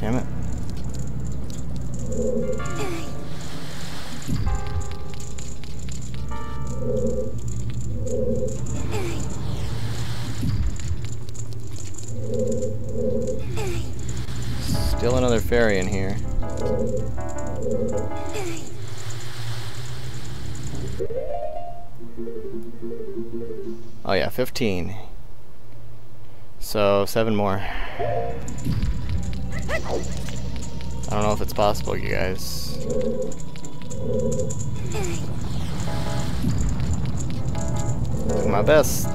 Damn it. Still another fairy in here. Oh yeah, 15. So, seven more. I don't know if it's possible, you guys. Do my best.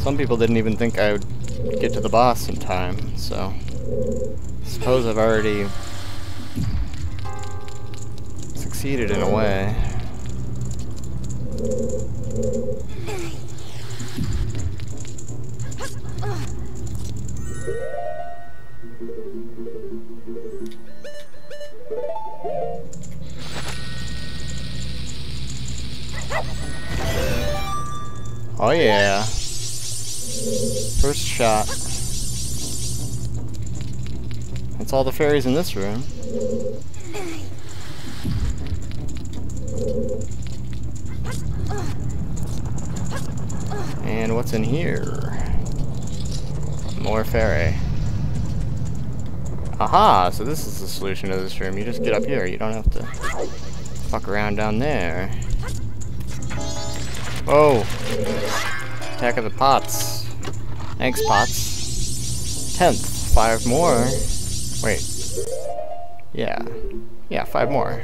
Some people didn't even think I would get to the boss in time, so... Suppose I've already... succeeded in a way. Oh, yeah. First shot. That's all the fairies in this room. And what's in here? More fairy. Aha! So this is the solution to this room. You just get up here. You don't have to fuck around down there. Oh! Attack of the pots. Thanks, pots. Tenth. Five more. Wait. Yeah. Yeah, five more.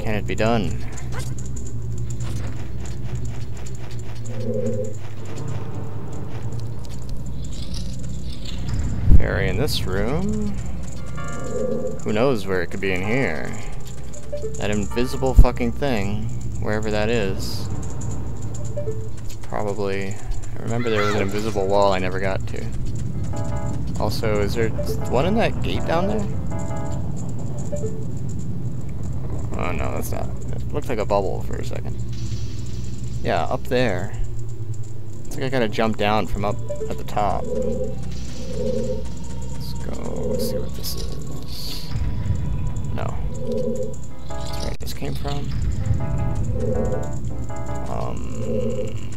Can it be done? Fairy in this room. Who knows where it could be in here? That invisible fucking thing, wherever that is. Probably... I remember there was an invisible wall I never got to. Also, is there one in that gate down there? Oh no, that's not. It looked like a bubble for a second. Yeah, up there. It's like I gotta jump down from up at the top. Let's go let's see what this is. No. That's where just came from. Um.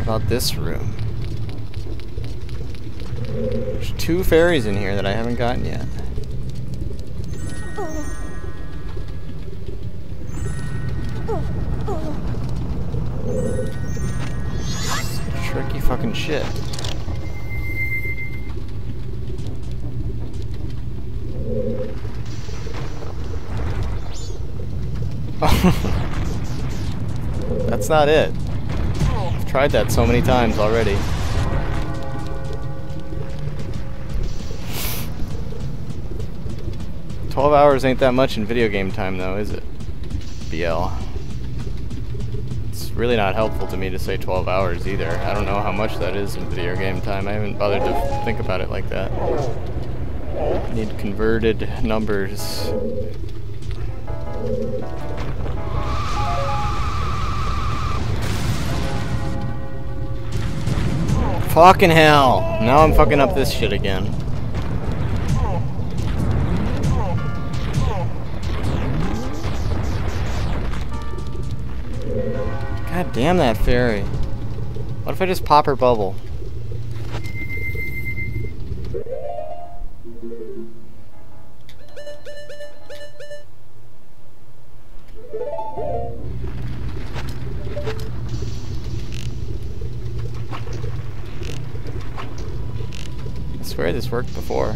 About this room? There's two fairies in here that I haven't gotten yet. Fucking shit. That's not it. I've tried that so many times already. Twelve hours ain't that much in video game time though, is it? BL. Really not helpful to me to say 12 hours either. I don't know how much that is in video game time. I haven't bothered to think about it like that. I need converted numbers. Fucking hell! Now I'm fucking up this shit again. Damn that fairy. What if I just pop her bubble? I swear this worked before.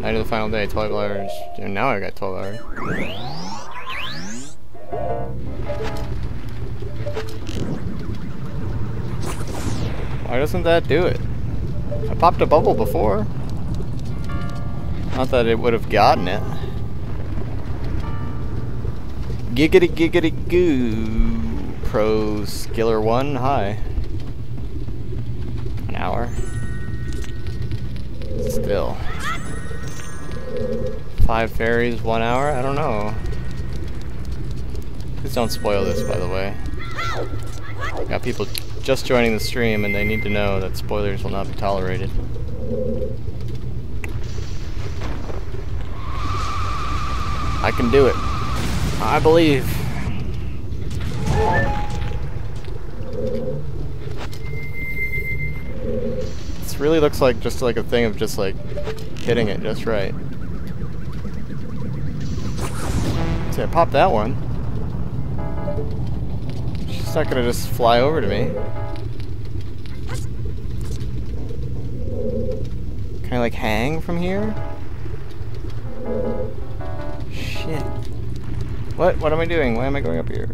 Night of the final day, 12 hours. And now I got 12 hours. Why doesn't that do it? I popped a bubble before. Not that it would have gotten it. Giggity giggity goo. Pro Skiller 1, hi. An hour? Still. Five fairies, one hour? I don't know. Please don't spoil this, by the way. Got people just joining the stream and they need to know that spoilers will not be tolerated. I can do it. I believe. This really looks like just like a thing of just like hitting it just right. See, I popped that one. Not gonna just fly over to me. Can I like hang from here? Shit. What? What am I doing? Why am I going up here?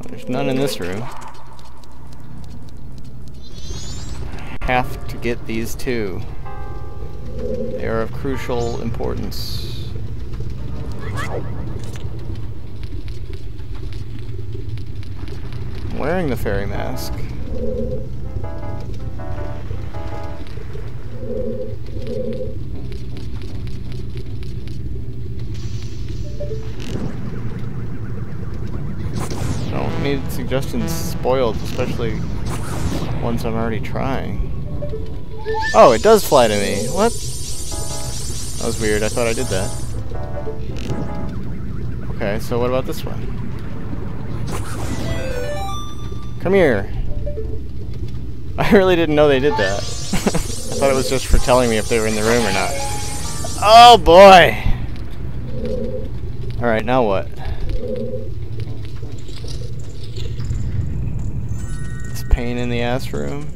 Well, there's none in this room. Have to get these two. They are of crucial importance. Wearing the fairy mask. Don't need suggestions spoiled, especially ones I'm already trying. Oh, it does fly to me. What? That was weird. I thought I did that. Okay, so what about this one? Come here. I really didn't know they did that. I thought it was just for telling me if they were in the room or not. Oh boy! Alright, now what? This pain in the ass room?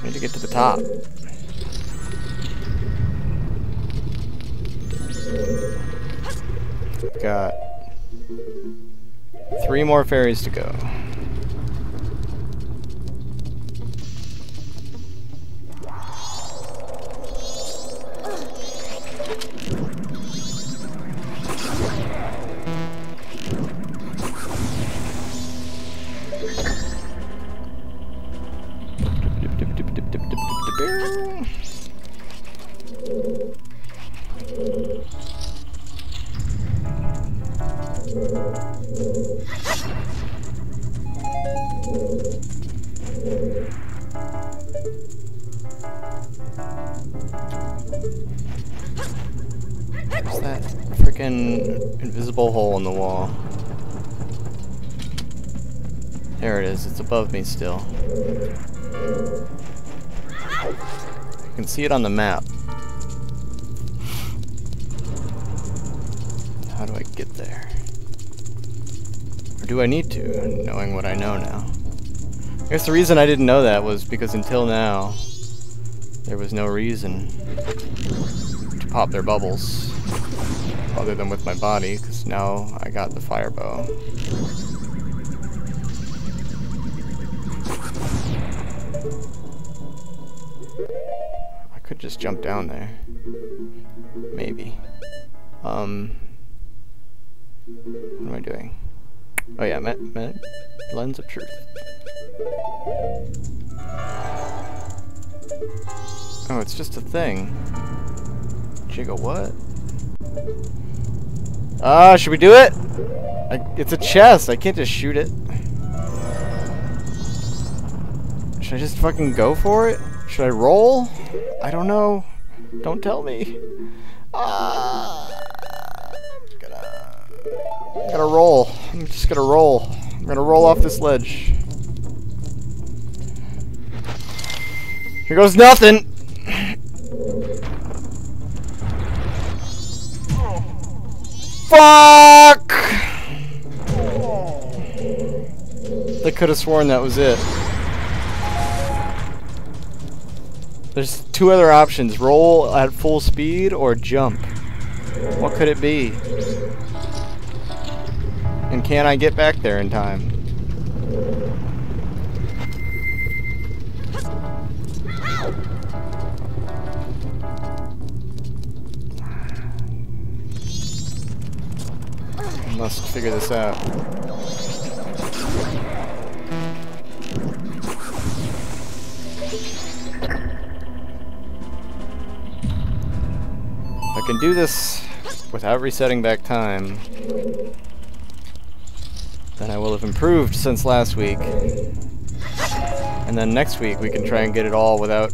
I need to get to the top. Got three more fairies to go. There it is, it's above me still. You can see it on the map. How do I get there? Or do I need to, knowing what I know now? I guess the reason I didn't know that was because until now, there was no reason to pop their bubbles other than with my body, because now I got the fire bow. Could just jump down there. Maybe. Um. What am I doing? Oh yeah, met, met lens of truth. Oh, it's just a thing. Jiggle what? Ah, uh, should we do it? I, it's a chest. I can't just shoot it. Should I just fucking go for it? Should I roll? I don't know. Don't tell me. Ah, I'm gonna, gonna roll. I'm just gonna roll. I'm gonna roll off this ledge. Here goes nothing. Fuck! I could have sworn that was it. There's two other options. Roll at full speed or jump. What could it be? And can I get back there in time? must figure this out. Can do this without resetting back time, then I will have improved since last week. And then next week we can try and get it all without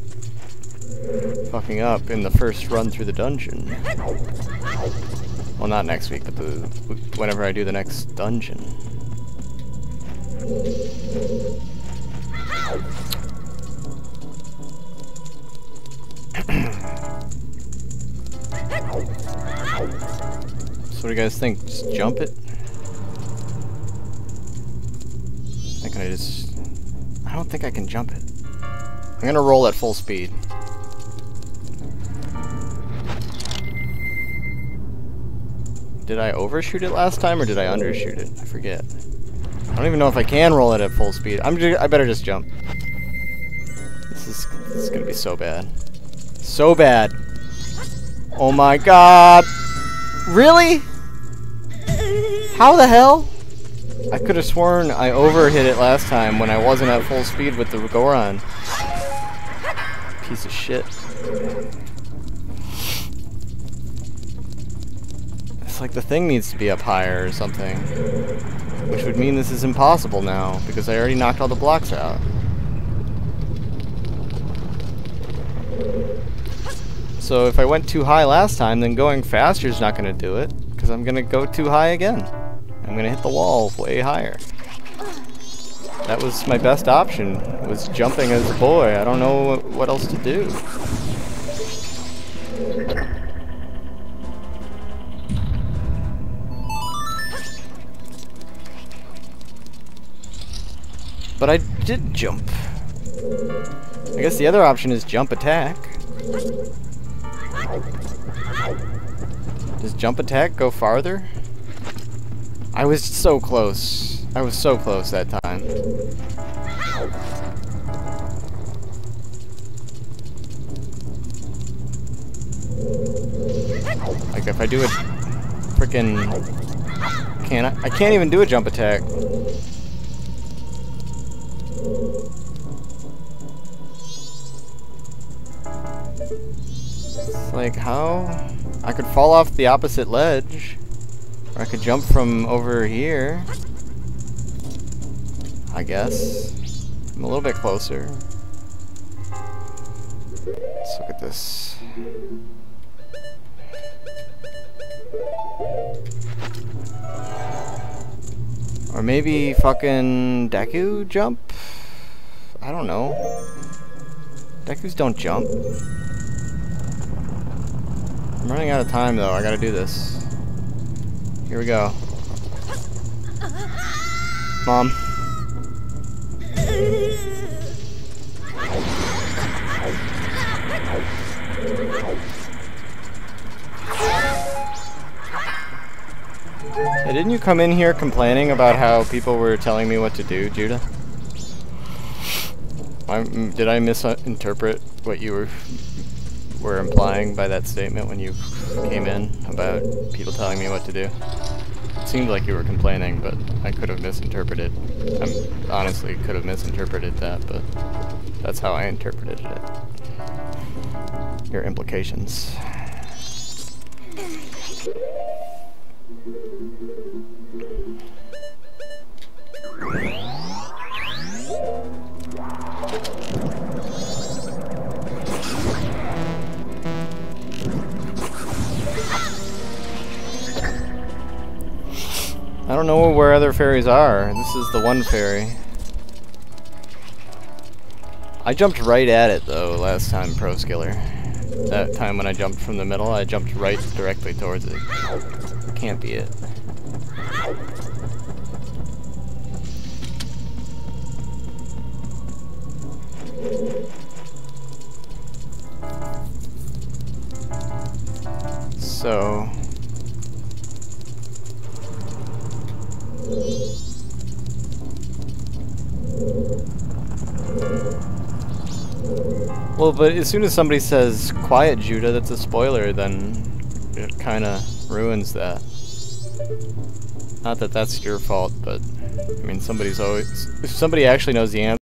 fucking up in the first run through the dungeon. Well, not next week, but the whenever I do the next dungeon. So what do you guys think? Just jump it? I can I just... I don't think I can jump it. I'm gonna roll at full speed. Did I overshoot it last time, or did I undershoot it? I forget. I don't even know if I can roll it at full speed. I'm I better just jump. This is, this is gonna be so bad. So bad. Oh my god! Really? How the hell? I could have sworn I overhit it last time when I wasn't at full speed with the Goron. Piece of shit. It's like the thing needs to be up higher or something. Which would mean this is impossible now, because I already knocked all the blocks out. So if I went too high last time, then going faster is not going to do it, because I'm going to go too high again. I'm to hit the wall way higher. That was my best option, was jumping as a boy. I don't know what else to do. But I did jump. I guess the other option is jump attack. Does jump attack go farther? I was so close. I was so close that time. Like if I do a freaking can I I can't even do a jump attack. like, how? I could fall off the opposite ledge. Or I could jump from over here. I guess. I'm a little bit closer. Let's look at this. Or maybe fucking Deku jump? I don't know. Dekus don't jump. I'm running out of time though, I gotta do this. Here we go. Mom. Hey, didn't you come in here complaining about how people were telling me what to do, Judah? I, did I misinterpret what you were were implying by that statement when you came in about people telling me what to do. It seemed like you were complaining, but I could have misinterpreted. I honestly could have misinterpreted that, but that's how I interpreted it. Your implications. I don't know where other fairies are. This is the one fairy. I jumped right at it though last time, Pro Skiller. That time when I jumped from the middle, I jumped right directly towards it. Can't be it. So... Well, but as soon as somebody says quiet Judah, that's a spoiler, then it kind of ruins that. Not that that's your fault, but I mean, somebody's always. If somebody actually knows the answer.